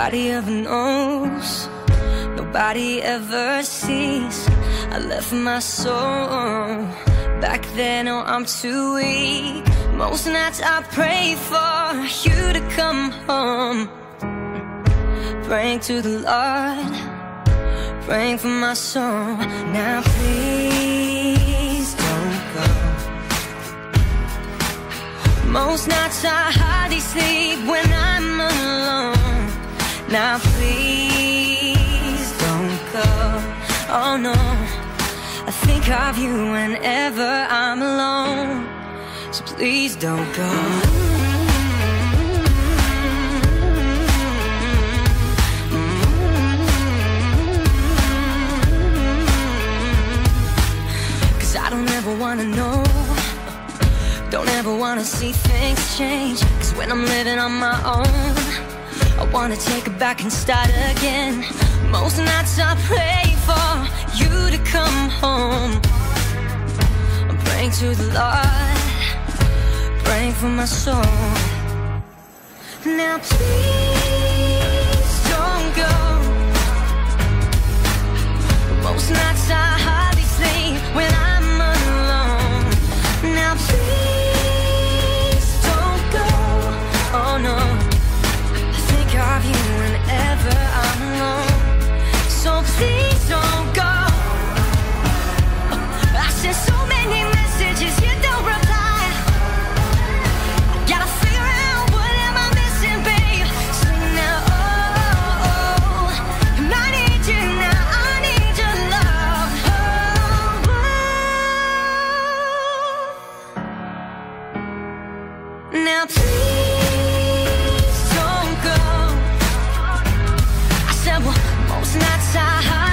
Nobody ever knows, nobody ever sees. I left my soul back then. Oh, I'm too weak. Most nights I pray for you to come home. Praying to the Lord, praying for my soul. Now, please don't go. Most nights I hardly sleep when. Now, please don't go. Oh no, I think of you whenever I'm alone. So please don't go. Cause I don't ever wanna know. Don't ever wanna see things change. Cause when I'm living on my own, wanna take it back and start again. Most nights I pray for you to come home. I'm praying to the Lord, praying for my soul. Now please Now please don't go. I said, well, most nights I hide.